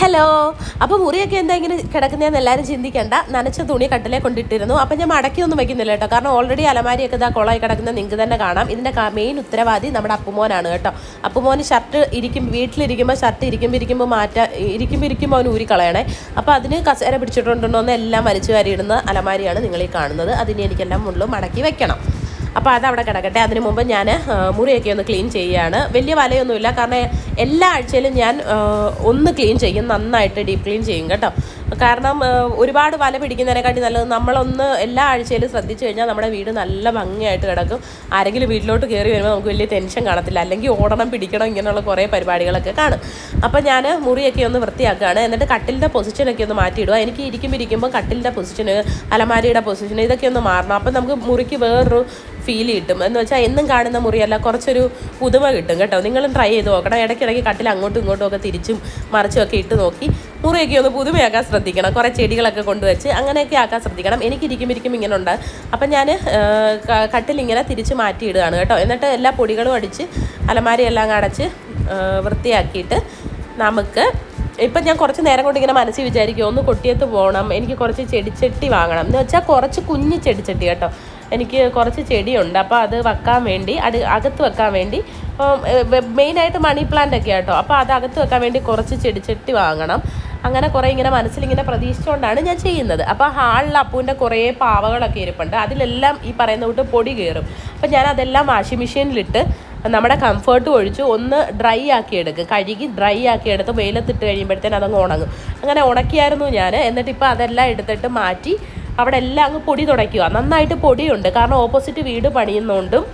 Hello അപ്പോൾ മുറിയൊക്കെ എന്താ ഇങ്ങനെ കിടക്കുന്നതെന്ന് എല്ലാവരും ചിന്തിക്കണ്ട. നനച്ച തുണി കട്ടിലെ കൊണ്ടിട്ടിരുന്നു. അപ്പം ഞാൻ മടക്കി ഒന്നും വെക്കുന്നില്ല കേട്ടോ. കാരണം ഓൾറെഡി അലമാരിയൊക്കെ ഇതാ കൊളായി കിടക്കുന്ന നിങ്ങൾക്ക് തന്നെ കാണാം. ഇതിന്റെ മെയിൻ ഉത്തരവാദി നമ്മുടെ അപ്പുമോനാണ് കേട്ടോ. അപ്പുമോന് ഷർട്ട് ഇരിക്കും വീട്ടിലിരിക്കുമ്പോൾ ഷർട്ട് ഇരിക്കുമ്പോൾ ഇരിക്കുമ്പോൾ മാറ്റാ ഇരിക്കുമ്പോൾ ഇരിക്കുമ്പോൾ അവൻ ഊരി കളയണേ. അപ്പോൾ അതിന് കസേര പിടിച്ചിട്ടുണ്ടോ എന്ന് എല്ലാം വലിച്ചു വാരിയിടുന്ന അലമാരിയാണ് നിങ്ങൾ ഈ കാണുന്നത്. അതിന് എനിക്കെല്ലാം മുള്ളും മടക്കി വെക്കണം. അപ്പോൾ അതവിടെ കിടക്കട്ടെ. അതിന് മുമ്പ് ഞാൻ മുറിയൊക്കെ ഒന്ന് ക്ലീൻ ചെയ്യുകയാണ് വലിയ വലയൊന്നുമില്ല. കാരണം എല്ലാ ആഴ്ചയിലും ഞാൻ ഒന്ന് ക്ലീൻ ചെയ്യും. നന്നായിട്ട് ഡീപ് ക്ലീൻ ചെയ്യും കേട്ടോ. കാരണം ഒരുപാട് വല പിടിക്കുന്നതിനെക്കാട്ടി നല്ലത് നമ്മളൊന്ന് എല്ലാ ആഴ്ചയിലും ശ്രദ്ധിച്ചു കഴിഞ്ഞാൽ നമ്മുടെ വീട് നല്ല ഭംഗിയായിട്ട് കിടക്കും. ആരെങ്കിലും വീട്ടിലോട്ട് കയറി വരുമ്പോൾ നമുക്ക് വലിയ ടെൻഷൻ കാണത്തില്ല. അല്ലെങ്കിൽ ഓടണം പിടിക്കണം ഇങ്ങനെയുള്ള കുറേ പരിപാടികളൊക്കെ കാണും. അപ്പോൾ ഞാൻ മുറിയൊക്കെ ഒന്ന് വൃത്തിയാക്കുകയാണ്. എന്നിട്ട് കട്ടിലിന്റെ പൊസിഷനൊക്കെ ഒന്ന് മാറ്റിയിടുക. എനിക്ക് ഇരിക്കുമ്പോൾ ഇരിക്കുമ്പോൾ കട്ടിലിന്റെ പൊസിഷന് അലമാരിയുടെ പൊസിഷൻ ഇതൊക്കെ ഒന്ന് മാറണം. അപ്പം നമുക്ക് മുറിക്ക് വേറൊരു ഫീൽ കിട്ടും. എന്ന് വെച്ചാൽ എന്നും കാണുന്ന മുറിയല്ല കുറച്ചൊരു പുതുമ കിട്ടും കേട്ടോ. നിങ്ങളും ട്രൈ ചെയ്ത് നോക്കണം. ഇടയ്ക്കിടയ്ക്ക് കട്ടിൽ അങ്ങോട്ടും ഇങ്ങോട്ടും ഒക്കെ തിരിച്ചും മറിച്ചും ഒക്കെ ഇട്ട് നോക്കി. മുറിയൊക്കെ ഒന്ന് പുതുമയാക്കാൻ ശ്രദ്ധിക്കണം. കുറേ ചെടികളൊക്കെ കൊണ്ടുവച്ച് അങ്ങനെയൊക്കെ ആക്കാൻ ശ്രദ്ധിക്കണം. എനിക്ക് ഇരിക്കും ഇരിക്കും ഇങ്ങനെ ഉണ്ട് അപ്പം ഞാൻ കട്ടിലിങ്ങനെ തിരിച്ച് മാറ്റിയിടുകയാണ് കേട്ടോ. എന്നിട്ട് എല്ലാ പൊടികളും അടിച്ച് അലമാരിയെല്ലാം അടച്ച് വൃത്തിയാക്കിയിട്ട് നമുക്ക് ഇപ്പം ഞാൻ കുറച്ച് നേരം കൊണ്ട് ഇങ്ങനെ മനസ്സിൽ വിചാരിക്കും ഒന്ന് കൊട്ടിയത്ത് പോകണം എനിക്ക് കുറച്ച് ചെടിച്ചട്ടി വാങ്ങണം. എന്ന് വെച്ചാൽ കുറച്ച് കുഞ്ഞ് ചെടിച്ചട്ടി കേട്ടോ. എനിക്ക് കുറച്ച് ചെടിയുണ്ട്. അപ്പോൾ അത് വെക്കാൻ വേണ്ടി അത് അകത്ത് വെക്കാൻ വേണ്ടി മെയിനായിട്ട് മണി പ്ലാന്റ് ഒക്കെ കേട്ടോ. അപ്പോൾ അത് അകത്ത് വെക്കാൻ വേണ്ടി കുറച്ച് ചെടിച്ചട്ടി വാങ്ങണം. അങ്ങനെ കുറേ ഇങ്ങനെ മനസ്സിലിങ്ങനെ പ്രതീക്ഷിച്ചുകൊണ്ടാണ് ഞാൻ ചെയ്യുന്നത്. അപ്പോൾ ഹാളിൽ അപ്പൂന്റെ കുറേ പാവകളൊക്കെ ഇരിപ്പുണ്ട്. അതിലെല്ലാം ഈ പറയുന്ന കൂട്ട് പൊടി കയറും അപ്പോൾ ഞാൻ അതെല്ലാം വാഷിംഗ് മെഷീനിലിട്ട് നമ്മുടെ കംഫേർട്ട് ഒഴിച്ച് ഒന്ന് ഡ്രൈ ആക്കി എടുക്കും. കഴുകി ഡ്രൈ ആക്കി എടുത്ത് വെയിലത്തിട്ട് കഴിയുമ്പോഴത്തേന് അതങ്ങ് ഉണങ്ങും. അങ്ങനെ ഉണക്കിയായിരുന്നു ഞാൻ. എന്നിട്ട് ഇപ്പോൾ അതെല്ലാം എടുത്തിട്ട് മാറ്റി അവിടെ എല്ലാം അങ്ങ് പൊടി തുടയ്ക്കുക. നന്നായിട്ട് പൊടിയുണ്ട്. കാരണം ഓപ്പോസിറ്റ് വീട് പണിയുന്നതുകൊണ്ടും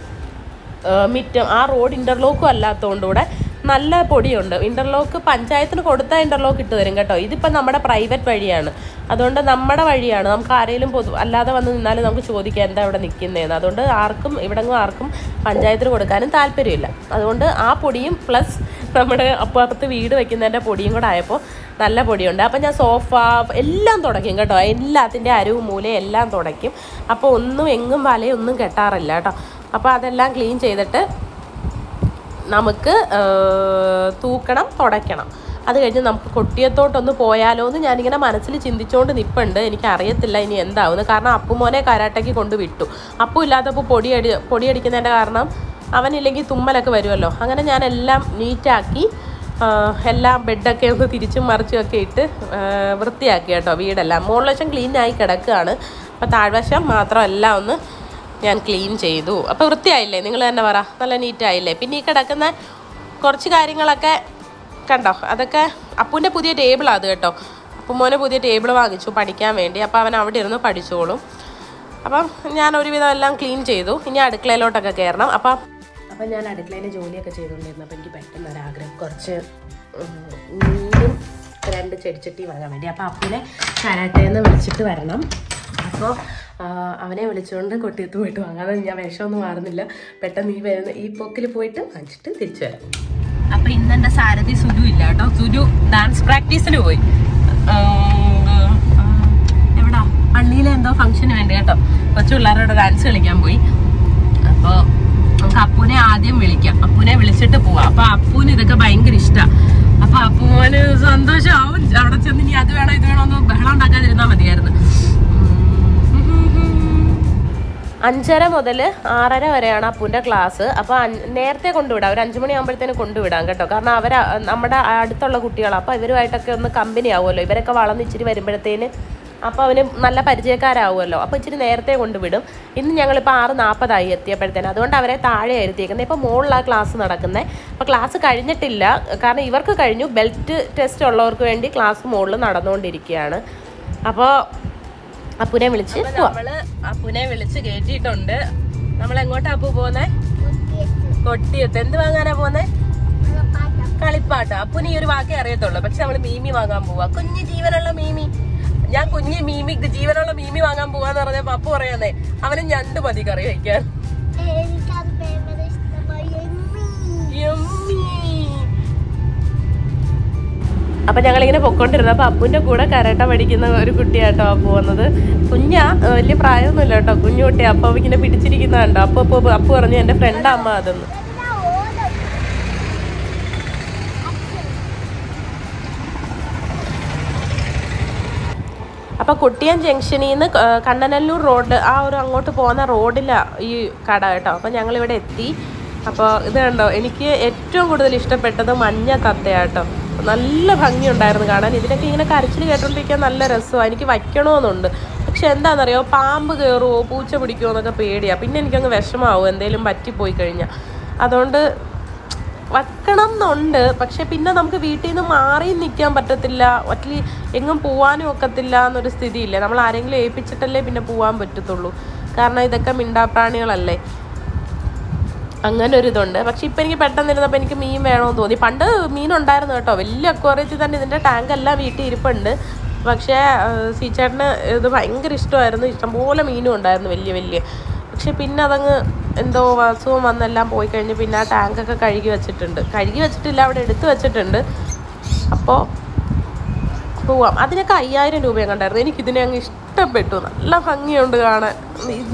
മിറ്റം ആ റോഡ് ഇന്റർലോക്കും അല്ലാത്തതുകൊണ്ടുകൂടെ നല്ല പൊടിയുണ്ട്. ഇന്റർലോക്ക് പഞ്ചായത്തിന് കൊടുത്താൽ ഇന്റർലോക്ക് ഇട്ട് തരും കേട്ടോ. ഇതിപ്പോൾ നമ്മുടെ പ്രൈവറ്റ് വഴിയാണ്. അതുകൊണ്ട് നമ്മുടെ വഴിയാണ്. നമുക്ക് ആരെങ്കിലും പൊതു അല്ലാതെ വന്ന് നിന്നാലും നമുക്ക് ചോദിക്കാം എന്താ ഇവിടെ നിൽക്കുന്നതെന്ന് അതുകൊണ്ട് ആർക്കും ഇവിടെങ്ങും ആർക്കും പഞ്ചായത്തിന് കൊടുക്കാനും താല്പര്യമില്ല. അതുകൊണ്ട് ആ പൊടിയും പ്ലസ് നമ്മുടെ അപ്പുറത്ത് വീട് വയ്ക്കുന്നതിന്റെ പൊടിയും കൂടെ ആയപ്പോൾ നല്ല പൊടിയുണ്ട്. അപ്പം ഞാൻ സോഫ എല്ലാം തുടയ്ക്കും കേട്ടോ. എല്ലാത്തിന്റെ അരവും മൂലയും എല്ലാം തുടയ്ക്കും. അപ്പോൾ ഒന്നും എങ്ങും വലയൊന്നും കെട്ടാറില്ല കേട്ടോ. അപ്പോൾ അതെല്ലാം ക്ലീൻ ചെയ്തിട്ട് നമുക്ക് തൂക്കണം തുടയ്ക്കണം. അത് കഴിഞ്ഞ് നമുക്ക് കൊട്ടിയത്തോട്ടൊന്ന് പോയാലോ എന്ന് ഞാനിങ്ങനെ മനസ്സിൽ ചിന്തിച്ചുകൊണ്ട് നിൽപ്പുണ്ട് എനിക്ക് അറിയത്തില്ല ഇനി എന്താവുന്നു. കാരണം അപ്പുമോനെ കരാട്ടയ്ക്ക് കൊണ്ട് വിട്ടു. അപ്പു ഇല്ലാത്തപ്പോൾ പൊടിയടി പൊടിയടിക്കുന്നതിന്റെ കാരണം അവനില്ലെങ്കിൽ തുമ്മലൊക്കെ വരുമല്ലോ അങ്ങനെ ഞാൻ എല്ലാം നീറ്റാക്കി എല്ലാം ബെഡൊക്കെ ഒന്ന് തിരിച്ചും മറിച്ചും ഒക്കെ ഇട്ട് വൃത്തിയാക്കി കേട്ടോ വീടെല്ലാം. മുകളിൽ വശം ക്ലീൻ ആയി കിടക്കുകയാണ്. അപ്പോൾ താഴ്വശം മാത്രം എല്ലാം ഒന്ന് ഞാൻ ക്ലീൻ ചെയ്തു. അപ്പോൾ വൃത്തിയായില്ലേ? നിങ്ങൾ തന്നെ പറ. നല്ല നീറ്റായില്ലേ പിന്നെ ഈ കിടക്കുന്ന കുറച്ച് കാര്യങ്ങളൊക്കെ കണ്ടോ? അതൊക്കെ അപ്പൂന്റെ പുതിയ ടേബിളാണ് അത് കേട്ടോ. അപ്പുമോനെ പുതിയ ടേബിൾ വാങ്ങിച്ചു പഠിക്കാൻ വേണ്ടി. അപ്പോൾ അവൻ അവിടെ ഇരുന്ന് പഠിച്ചോളും. അപ്പം ഞാൻ ഒരുവിധം എല്ലാം ക്ലീൻ ചെയ്തു. ഇനി അടുക്കളയിലോട്ടൊക്കെ കയറണം. അപ്പം അപ്പം ഞാൻ അടുക്കളയിലെ ജോലിയൊക്കെ ചെയ്തുകൊണ്ടിരുന്നു. അപ്പോൾ എനിക്ക് പെട്ടെന്ന് ഒരാഗ്രഹം കുറച്ച് രണ്ട് ചെടിച്ചട്ടി വാങ്ങാൻ വേണ്ടി. അപ്പോൾ അപ്പനെ കരാട്ടേന്ന് വിളിച്ചിട്ട് വരണം. അപ്പോൾ അവനെ വിളിച്ചുകൊണ്ട് കൊട്ടിയത്ത് പോയിട്ട് വാങ്ങാം. അത് ഞാൻ വിഷമൊന്നും മാറുന്നില്ല. പെട്ടെന്ന് ഈ വരുന്ന ഈ പോക്കിൽ പോയിട്ട് വാങ്ങിച്ചിട്ട് തിരിച്ചു വരാം. അപ്പൊ ഇന്ന് എന്റെ സാരഥി സുരു ഇല്ല കേട്ടോ. സുരു ഡാൻസ് പ്രാക്ടീസിന് പോയി. എവിടാ? പള്ളിയിലെ എന്തോ ഫംഗ്ഷന് വേണ്ടി കേട്ടോ. കൊച്ചു പിള്ളേരോട് ഡാൻസ് കളിക്കാൻ പോയി. അപ്പോൾ നമുക്ക് അപ്പൂനെ ആദ്യം വിളിക്കാം. അപ്പൂനെ വിളിച്ചിട്ട് പോവാം. അപ്പൊ അപ്പൂന് ഇതൊക്കെ ഭയങ്കര ഇഷ്ടാ. അപ്പൊ അപ്പൂന് സന്തോഷമാവും അവിടെ ചെന്ന് ഇനി അത് വേണോ ഇത് വേണോ എന്ന് ബഹളം ഉണ്ടാക്കാതിരുന്നാ മതിയായിരുന്നു. അഞ്ചര മുതൽ ആറര വരെയാണ് അപ്പൂന്റെ ക്ലാസ്. അപ്പോൾ നേരത്തെ കൊണ്ടുവിടാം. ഒരു അഞ്ച് മണിയാകുമ്പോഴത്തേന് കൊണ്ടുവിടാം കേട്ടോ. കാരണം അവർ നമ്മുടെ അടുത്തുള്ള കുട്ടികളാണ് അപ്പോൾ ഇവരുമായിട്ടൊക്കെ ഒന്ന് കമ്പനി ആവുമല്ലോ. ഇവരൊക്കെ വളർന്ന് ഇച്ചിരി വരുമ്പോഴത്തേന് അപ്പോൾ അവന് നല്ല പരിചയക്കാരാവുമല്ലോ. അപ്പോൾ ഇച്ചിരി നേരത്തെ കൊണ്ടുവിടും. ഇന്ന് ഞങ്ങളിപ്പോൾ ആറ് നാൽപ്പതായി എത്തിയപ്പോഴത്തേന്. അതുകൊണ്ട് അവരെ താഴെ എത്തിയേക്കുന്നത് ഇപ്പോൾ മുകളിലാണ് ക്ലാസ് നടക്കുന്നത് അപ്പോൾ ക്ലാസ് കഴിഞ്ഞിട്ടില്ല. കാരണം ഇവർക്ക് കഴിഞ്ഞു. ബെൽറ്റ് ടെസ്റ്റ് ഉള്ളവർക്ക് വേണ്ടി ക്ലാസ് മുകളിൽ നടന്നുകൊണ്ടിരിക്കുകയാണ്. അപ്പോൾ അപ്പുനെ വിളിച്ച് നമ്മൾ അപ്പുനെ വിളിച്ച് കേറ്റിയിട്ടുണ്ട്. നമ്മൾ എങ്ങോട്ടാ അപ്പു പോന്നെ കൊട്ടിയത്ത്. എന്ത് വാങ്ങാനാ പോന്നെ കളിപ്പാട്ട. അപ്പുന് ഈ ഒരു വാക്കേ അറിയത്തുള്ളൂ. പക്ഷെ നമ്മൾ മീമി വാങ്ങാൻ പോവാ. കുഞ്ഞു ജീവനുള്ള മീമി. ഞാൻ കുഞ്ഞു മീമി ജീവനുള്ള മീമി വാങ്ങാൻ പോവാന്ന് പറഞ്ഞപ്പോ അപ്പു പറയുന്നേ അവന് ഞണ്ട് മതി കറി വയ്ക്കാൻ എനിക്കത് അപ്പം ഞങ്ങളിങ്ങനെ പൊക്കോണ്ടിരുന്നത് അപ്പോൾ അപ്പുവിന്റെ കൂടെ കരാട്ട പഠിക്കുന്ന ഒരു കുട്ടിയാട്ടോ അപ്പു വന്നത് കുഞ്ഞാ വലിയ പ്രായമൊന്നുമില്ല കേട്ടോ. കുഞ്ഞു കുട്ടിയാ അപ്പോൾ ഇങ്ങനെ പിടിച്ചിരിക്കുന്ന കണ്ടോ? അപ്പോൾ അപ്പു പറഞ്ഞു എന്റെ ഫ്രണ്ട് അമ്മ അതെന്ന്. അപ്പൊ അപ്പോൾ കുട്ടിയം ജംഗ്ഷനിൽ നിന്ന് കണ്ണനല്ലൂർ റോഡ് ആ ഒരു അങ്ങോട്ട് പോകുന്ന റോഡിലാണ് ഈ കട കേട്ടോ. അപ്പോൾ ഞങ്ങളിവിടെ എത്തി. അപ്പോൾ ഇത് കണ്ടോ? എനിക്ക് ഏറ്റവും കൂടുതൽ ഇഷ്ടപ്പെട്ടത് മഞ്ഞ തത്തയാട്ടോ നല്ല ഭംഗിയുണ്ടായിരുന്നു കാണാൻ. ഇതിനൊക്കെ ഇങ്ങനെ കരച്ചിൽ കേട്ടോണ്ടിരിക്കാൻ നല്ല രസമാണ് എനിക്ക് വയ്ക്കണമെന്നുണ്ട് പക്ഷെ എന്താണെന്നറിയോ പാമ്പ് കയറുമോ പൂച്ച പിടിക്കുമോ എന്നൊക്കെ പേടിയാണ് പിന്നെ എനിക്കങ്ങ് വിഷമാവും. എന്തെങ്കിലും പറ്റിപ്പോയി കഴിഞ്ഞാൽ അതുകൊണ്ട് വയ്ക്കണം എന്നുണ്ട് പക്ഷെ പിന്നെ നമുക്ക് വീട്ടിൽ നിന്ന് മാറി നിൽക്കാൻ പറ്റത്തില്ല. ഒറ്റലി എങ്ങും പോവാനും ഒക്കത്തില്ല എന്നൊരു സ്ഥിതിയില്ലേ. നമ്മൾ ആരെങ്കിലും ഏൽപ്പിച്ചിട്ടല്ലേ പിന്നെ പോകാൻ പറ്റത്തുള്ളൂ. കാരണം ഇതൊക്കെ മിണ്ടാപ്രാണികളല്ലേ. അങ്ങനെ ഒരു ഇതുണ്ട് പക്ഷെ ഇപ്പം എനിക്ക് പെട്ടെന്ന് ഇരുന്നപ്പോൾ എനിക്ക് മീൻ വേണമെന്ന് തോന്നി. പണ്ട് മീൻ ഉണ്ടായിരുന്നു കേട്ടോ. വലിയ അക്വാറിയത്തിൽ തന്നെ ഇതിന്റെ ടാങ്ക് എല്ലാം വീട്ടിൽ ഇരിപ്പുണ്ട്. പക്ഷേ സീച്ചേട്ടന് ഇത് ഭയങ്കര ഇഷ്ടമായിരുന്നു. ഇഷ്ടംപോലെ മീനും ഉണ്ടായിരുന്നു വലിയ വലിയ. പക്ഷെ പിന്നെ അതങ്ങ് എന്തോ അസുഖം വന്നെല്ലാം പോയി കഴിഞ്ഞ് പിന്നെ ആ ടാങ്കൊക്കെ കഴുകി വെച്ചിട്ടുണ്ട്. കഴുകി വെച്ചിട്ടില്ല അവിടെ എടുത്തു വെച്ചിട്ടുണ്ട്. അപ്പോൾ പോവാം. അതിനൊക്കെ അയ്യായിരം രൂപയും കണ്ടായിരുന്നു എനിക്കിതിനെ അങ്ങ് അങ്ങ് ഇഷ്ടപ്പെട്ടു. നല്ല ഭംഗിയുണ്ട് കാണാൻ.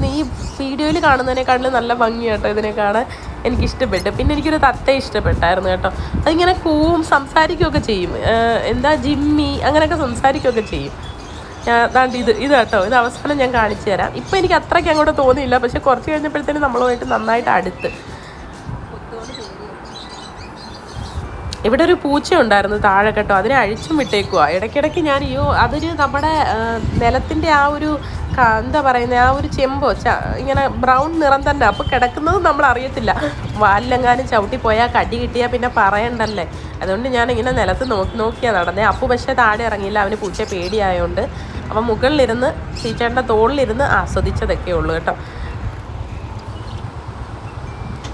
ഈ- വീഡിയോയിൽ കാണുന്നതിനേക്കാളും നല്ല ഭംഗിയാട്ടോ ഇതിനെ കാണാൻ എനിക്ക് ഇഷ്ടപ്പെട്ടു പിന്നെ എനിക്കൊരു തത്ത ഇഷ്ടപ്പെട്ടായിരുന്നു കേട്ടോ. അതിങ്ങനെ കൂവും സംസാരിക്കുകയൊക്കെ ചെയ്യും. എന്താ ജിമ്മി അങ്ങനെയൊക്കെ സംസാരിക്കുകയൊക്കെ ചെയ്യും. ഞാൻ അതാണ്ട് ഇത് ഇത് കേട്ടോ ഇത് അവസാനം ഞാൻ കാണിച്ചു തരാം. ഇപ്പം എനിക്ക് അത്രയ്ക്ക് അങ്ങോട്ട് തോന്നിയില്ല. പക്ഷെ കുറച്ച് കഴിഞ്ഞപ്പോഴത്തേനും നമ്മളുമായിട്ട് നന്നായിട്ട് അടുത്ത്. ഇവിടെ ഒരു പൂച്ച ഉണ്ടായിരുന്നു താഴെ കേട്ടോ. അതിനെ അഴിച്ചും വിട്ടേക്കുക ഇടയ്ക്കിടയ്ക്ക് ഞാൻ അയ്യോ അതൊരു നമ്മുടെ നിലത്തിന്റെ ആ ഒരു എന്താ പറയുന്നത് ആ ഒരു ചെമ്പോ ഇങ്ങനെ ബ്രൗൺ നിറം തന്നെ. അപ്പോൾ കിടക്കുന്നത് നമ്മൾ അറിയത്തില്ല. വാലിലെങ്ങാനും ചവിട്ടി പോയാൽ കടി കിട്ടിയാൽ പിന്നെ പറയണ്ടല്ലേ? അതുകൊണ്ട് ഞാൻ ഇങ്ങനെ നിലത്ത് നോക്കി നോക്കിയാൽ നടന്നേ. അപ്പു പക്ഷേ താഴെ ഇറങ്ങിയില്ല. അവന് പൂച്ച പേടിയായതുകൊണ്ട് അപ്പം മുകളിലിരുന്ന് ചീച്ചേട്ടന്റെ തോളിലിരുന്ന് ആസ്വദിച്ചതൊക്കെ ഉള്ളൂ കേട്ടോ.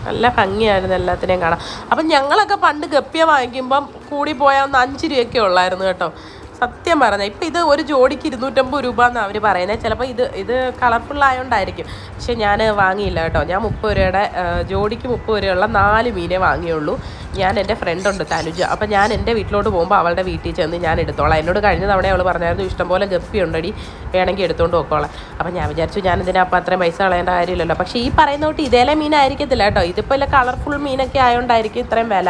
നല്ല ഭംഗിയായിരുന്നു എല്ലാത്തിനെയും കാണാം അപ്പം ഞങ്ങളൊക്കെ പണ്ട് ഗപ്പിയ വാങ്ങിക്കുമ്പം കൂടി പോയാൽ ഒന്ന് അഞ്ച് രൂപയൊക്കെ ഉള്ളായിരുന്നു കേട്ടോ. സത്യം പറഞ്ഞാൽ ഇപ്പം ഇത് ഒരു ജോഡിക്ക് ഇരുന്നൂറ്റമ്പത് രൂപ എന്നാണ് അവർ പറയുന്നത് ചിലപ്പോൾ ഇത് ഇത് കളർഫുൾ ആയതുകൊണ്ടായിരിക്കും പക്ഷേ ഞാൻ വാങ്ങിയില്ല കേട്ടോ. ഞാൻ മുപ്പത് രൂപയുടെ ജോഡിക്ക് മുപ്പത് രൂപയുള്ള നാല് മീനേ വാങ്ങിയുള്ളൂ. ഞാൻ എന്റെ ഫ്രണ്ടുണ്ട് തനുജ. അപ്പോൾ ഞാൻ എന്റെ വീട്ടിലോട്ട് പോകുമ്പോൾ അവളുടെ വീട്ടിൽ ചെന്ന് ഞാൻ എടുത്തോളാം. എന്നോട് കഴിഞ്ഞ തവണ അവൾ പറഞ്ഞായിരുന്നു ഇഷ്ടംപോലെ ഗപ്പി ഉണ്ടടി വേണമെങ്കിൽ എടുത്തുകൊണ്ട് പോക്കോളാം അപ്പോൾ ഞാൻ വിചാരിച്ചു ഞാൻ ഇതിനെ അപ്പം അത്രയും പൈസ കളയേണ്ട കാര്യമില്ലല്ലോ. പക്ഷേ ഈ പറയുന്ന തൊട്ട് ഇതേലെ മീനായിരിക്കത്തില്ല കേട്ടോ. ഇതിപ്പോൾ ഇല്ല കളർഫുൾ മീനൊക്കെ ആയതുകൊണ്ടായിരിക്കും ഇത്രയും വില.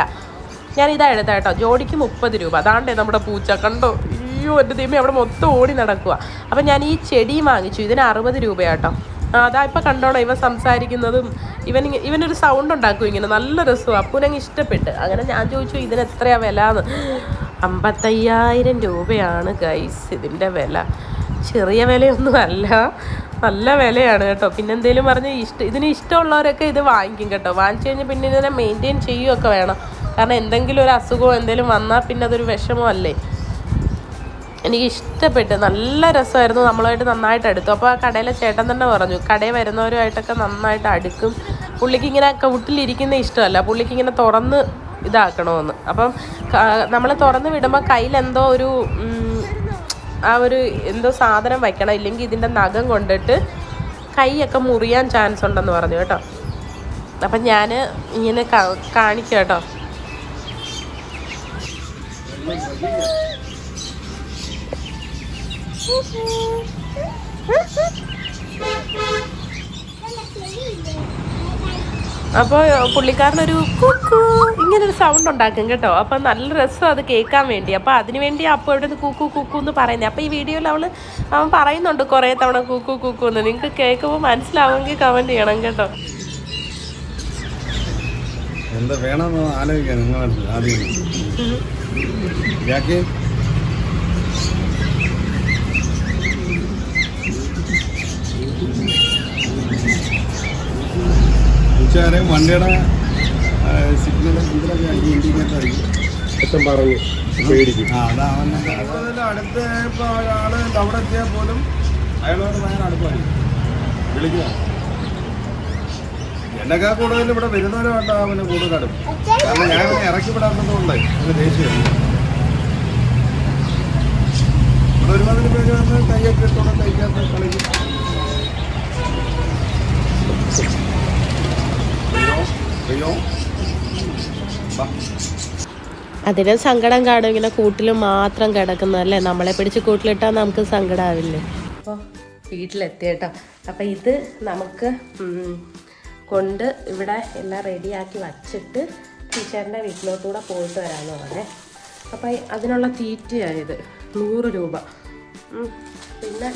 ഞാൻ ഇതാ എഴുതാം കേട്ടോ. ജോഡിക്ക് മുപ്പത് രൂപ. അതാണ്ടേ നമ്മുടെ പൂച്ച കണ്ടോ? അയ്യോ എന്റെ ദൈവം അവിടെ മൊത്തം ഓടി നടക്കുക അപ്പം ഞാൻ ഈ ചെടി വാങ്ങിച്ചു. ഇതിന് അറുപത് രൂപയാട്ടോ. അതാ ഇപ്പം കണ്ടോണം ഇവൻ സംസാരിക്കുന്നതും ഇവൻ ഇവനൊരു സൗണ്ട് ഉണ്ടാക്കും ഇങ്ങനെ. നല്ല രസമാണ് അപ്പൂനങ്ങ് ഇഷ്ടപ്പെട്ട്. അങ്ങനെ ഞാൻ ചോദിച്ചു ഇതിന് എത്രയാണ് വില എന്ന് അമ്പത്തയ്യായിരം രൂപയാണ് ഗൈസ് ഇതിന്റെ വില. ചെറിയ വിലയൊന്നും അല്ല. നല്ല വിലയാണ് കേട്ടോ. പിന്നെ എന്തെങ്കിലും പറഞ്ഞ് ഇഷ്ടം ഇതിന് ഇഷ്ടമുള്ളവരൊക്കെ ഇത് വാങ്ങിക്കും കേട്ടോ. വാങ്ങിച്ചു കഴിഞ്ഞാൽ പിന്നെ ഇതിനെ മെയിന്റെയിൻ ചെയ്യുകയൊക്കെ വേണം. കാരണം എന്തെങ്കിലും ഒരു അസുഖമോ എന്തെങ്കിലും വന്നാൽ പിന്നെ അതൊരു വിഷമമല്ലേ? എനിക്ക് ഇഷ്ടപ്പെട്ട് നല്ല രസമായിരുന്നു നമ്മളുമായിട്ട് നന്നായിട്ട് അടുത്തു. അപ്പോൾ ആ കടയിലെ ചേട്ടൻ തന്നെ പറഞ്ഞു കടയിൽ വരുന്നവരുമായിട്ടൊക്കെ നന്നായിട്ട് അടുക്കും. പുള്ളിക്ക് ഇങ്ങനെ കൗട്ടിലിരിക്കുന്ന ഇഷ്ടമല്ല. പുള്ളിക്ക് ഇങ്ങനെ തുറന്ന് ഇതാക്കണമെന്ന്. അപ്പം നമ്മൾ തുറന്ന് വിടുമ്പോൾ കയ്യിലെന്തോ ഒരു ആ ഒരു എന്തോ സാധനം വയ്ക്കണം. ഇല്ലെങ്കിൽ ഇതിന്റെ നഖം കൊണ്ടിട്ട് കൈയൊക്കെ മുറിയാൻ ചാൻസ് ഉണ്ടെന്ന് പറഞ്ഞു കേട്ടോ. അപ്പം ഞാൻ ഇങ്ങനെ കാണിക്കാം കേട്ടോ. അപ്പോൾ പുള്ളിക്കാരനൊരു കുക്കു. ഇങ്ങനൊരു സൗണ്ട് ഉണ്ടാക്കും കേട്ടോ. അപ്പോൾ നല്ല രസം അത് കേൾക്കാൻ വേണ്ടി. അപ്പോൾ അതിനുവേണ്ടി വേണ്ടി അപ്പോൾ ഇവിടെ നിന്ന് കുക്കു കുക്കു എന്ന് പറയുന്നത് അപ്പോൾ ഈ വീഡിയോയിൽ അവൾ അവൻ പറയുന്നുണ്ട് കുറേ തവണ കുക്കു കുക്കു എന്ന്. നിങ്ങൾക്ക് കേൾക്കുമ്പോൾ മനസ്സിലാവുമെങ്കിൽ കമന്റ് ചെയ്യണം കേട്ടോ. എന്താ വേണമെന്ന് ആലോചിക്കാൻ നിങ്ങൾ ആദ്യം. ഉച്ചവരെ വണ്ടിയുടെ സിഗ്നൽ ഇതിലൊക്കെ ഇൻഡിക്കേറ്റർ അടിക്കും പറഞ്ഞു പേടിക്കും. ആ അതാ അവന്റെ അതിൽ അടുത്ത് ഇപ്പോൾ ഒരാൾ അവിടെ എത്തിയാൽ പോലും അയാളോട് ഭയങ്കര അടുപ്പായിരിക്കും വിളിക്കുക. എന്നെക്കാൾ കൂടുതൽ ഇവിടെ വരുന്നവരുമായിട്ട് അവന് കൂടുതൽ അടുപ്പ്. കാരണം ഞാൻ ഇവനെ ഇറക്കി വിടാത്തതുകൊണ്ട് ഒരു ദേഷ്യം. ഇവിടെ ഒരുപാട് പേര് വന്ന് കൈയൊക്കെ ഇട്ടോടെ കൈക്കകത്ത് കളിക്കും. അതിന് സങ്കടം കാണും ഇങ്ങനെ കൂട്ടിൽ മാത്രം കിടക്കുന്നതല്ലേ നമ്മളെ പിടിച്ച് കൂട്ടിലിട്ടാൽ നമുക്ക് സങ്കടമാവില്ലേ അപ്പോൾ വീട്ടിലെത്തി കേട്ടോ അപ്പം ഇത് നമുക്ക് കൊണ്ട് ഇവിടെ എല്ലാം റെഡിയാക്കി വച്ചിട്ട് ടീച്ചറിന്റെ വീട്ടിലോട്ടുകൂടെ പോയിട്ട് വരാമെന്ന് പറഞ്ഞേ. അപ്പം അതിനുള്ള തീറ്റയായത് നൂറ് രൂപ. ഉം, പിന്നെ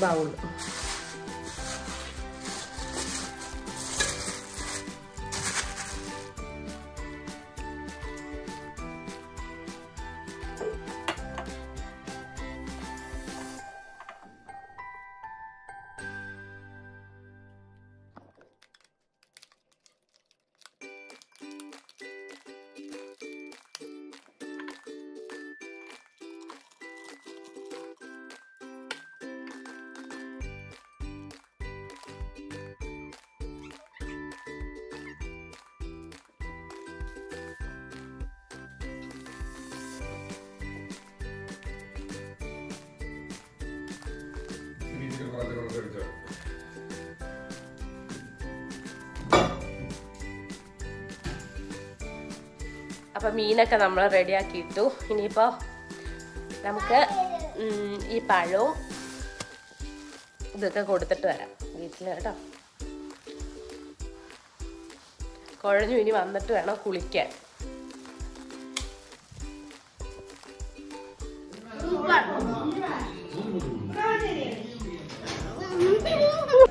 ബൗൾ അപ്പം മീനൊക്കെ നമ്മൾ റെഡിയാക്കി ഇട്ടു ഇനിയിപ്പോൾ നമുക്ക് ഈ പഴവും ഇതൊക്കെ കൊടുത്തിട്ട് വരാം വീട്ടിൽ കേട്ടോ. കുഴഞ്ഞു ഇനി വന്നിട്ട് വേണം കുളിക്കാൻ.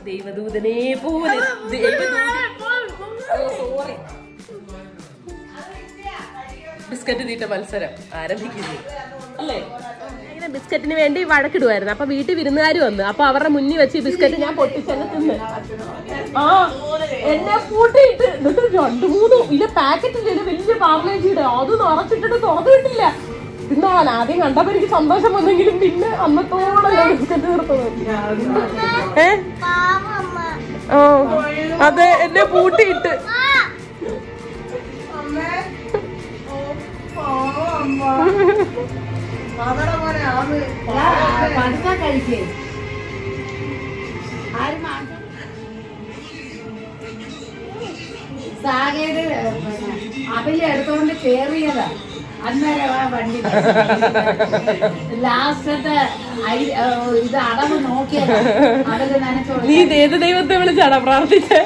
ദൈവദൂതനെ പോലെ സോറി ബിസ്ക്കറ്റ് തീറ്റ മത്സരം ആരംഭിക്കുന്നു. അല്ലേ? അങ്ങനെ ബിസ്ക്കറ്റിന് വേണ്ടി വഴക്കിടുമായിരുന്നു അപ്പൊ വീട്ടിൽ വിരുന്നുകാർ വന്നു. അപ്പൊ അവരുടെ മുന്നിൽ വെച്ച് ബിസ്ക്കറ്റ് ഞാൻ പൊട്ടിച്ചെന്ന് തിന്ന്. ആ എന്നെ എന്നിട്ട് രണ്ടു മൂന്ന് ഇല്ല പാക്കറ്റിൽ വലിയ പാർലേജിയുടെ അത് നിറച്ചിട്ടിട്ട് തുറന്നിട്ടില്ല. തിന്നാൻ ആദ്യം കണ്ടപ്പോ എനിക്ക് സന്തോഷം വന്നെങ്കിലും പിന്നെ അന്നത്തോളം ഞാൻ ബിസ്ക്കറ്റ് തീർത്തത്. ഏ? പാവമ്മ ഓ അതെ എന്നെ പൂട്ടിയിട്ട്. കഴിക്കേ. ആരും മാ- സാകേത് അവൽ എടുത്തോണ്ട് കേറിയതാ. അന്നേരം ആ വണ്ടി ലാസ്റ്റത്തെ ഐ- ഏ, ഇത് അടവ് നോക്കിയതാ. അവർ നനച്ചോണ്ട് നീ ഏത് ദൈവത്തെ വിളിച്ചാടാ പ്രാർത്ഥിച്ചേ?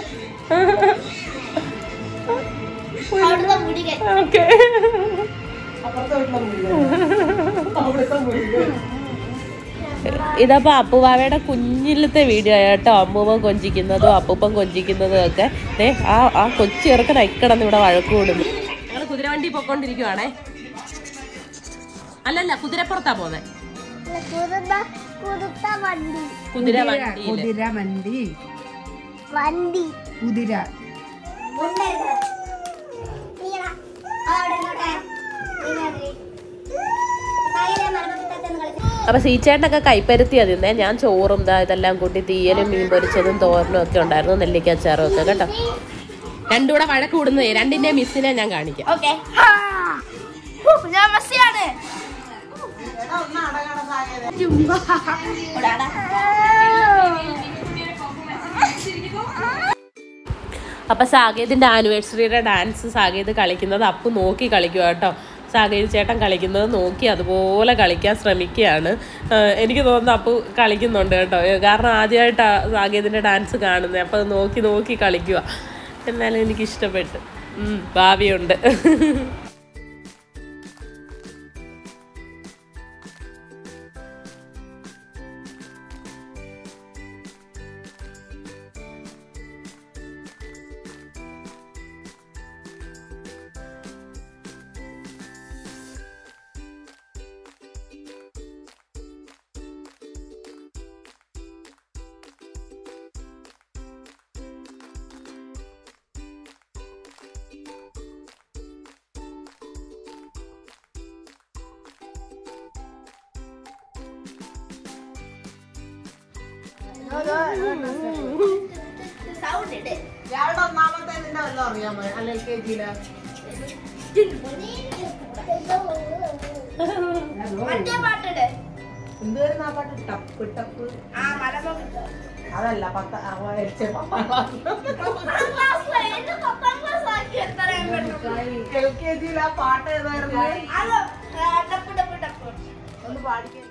ഓക്കെ. ഇതപ്പോ അപ്പുവാവയുടെ കുഞ്ഞിലത്തെ വീഡിയോ ആയിട്ടോ. അമ്മൂമ്മ കൊഞ്ചിക്കുന്നതും അപ്പൂപ്പം കൊഞ്ചിക്കുന്നതും ഒക്കെ. ദേ ആ ആ കൊച്ചു ചെറുക്കൻ അയക്കടന്ന് ഇവിടെ വഴക്ക് കൂടുന്നു. ഞങ്ങൾ കുതിരവണ്ടി പൊക്കോണ്ടിരിക്കുവാണേ. അല്ലല്ല കുതിരപ്പുറത്താ പോന്നെ. കുറുത്ത കുറുത്ത വണ്ടി. കുതിര കുതിര വണ്ടി. വണ്ടി. കുതിര. അപ്പൊ സീച്ചേട്ടനൊക്കെ കൈപ്പരുത്തി അതിന്നെ. ഞാൻ ചോറും ദാ ഇതെല്ലാം കൂട്ടി തീയലും മീൻ പൊരിച്ചതും തോരനും ഒക്കെ ഉണ്ടായിരുന്നു. നെല്ലിക്ക അച്ചാറും ഒക്കെ കേട്ടോ. രണ്ടുകൂടെ വഴക്ക് കൂടുന്നേ രണ്ടിന്റെ മിസ്സിനെ ഞാൻ കാണിക്കാം. ഓക്കെ. ഞാൻ മെസ്സിയാണ്. അപ്പൊ സാകേതിന്റെ ആനിവേഴ്സറിയുടെ ഡാൻസ് സാകേത് കളിക്കുന്നത് അപ്പു നോക്കി കളിക്കുക കേട്ടോ. സാകേത് ചേട്ടൻ കളിക്കുന്നത് നോക്കി അതുപോലെ കളിക്കാൻ ശ്രമിക്കുകയാണ്. എനിക്ക് തോന്നുന്നു അപ്പു കളിക്കുന്നുണ്ട് കേട്ടോ. കാരണം ആദ്യമായിട്ടാണ് സാകേതിന്റെ ഡാൻസ് കാണുന്നത്. അപ്പോൾ അത് നോക്കി നോക്കി കളിക്കുക. എന്നാലും രാവിലെ ഒന്നാമത്തെ നിന്നെ അറിയാമോ മറ്റേ ആ പാട്ട് എൽ കെ ജിയിൽ ആ പാട്ട് ഏതായിരുന്നു ഒന്ന് പാടിക്കാൻ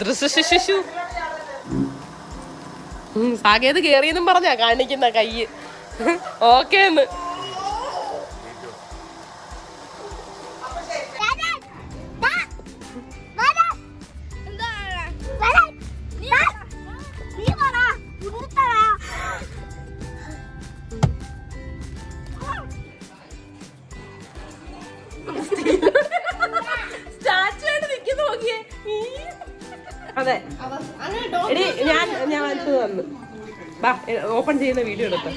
ദൃശുശുശുശു സാകേത് കേറിയെന്നും പറഞ്ഞാ കാണിക്കുന്ന കയ്യ്. ഓക്കേന്ന് ചെയ്യുന്ന വീഡിയോ എടുക്കാം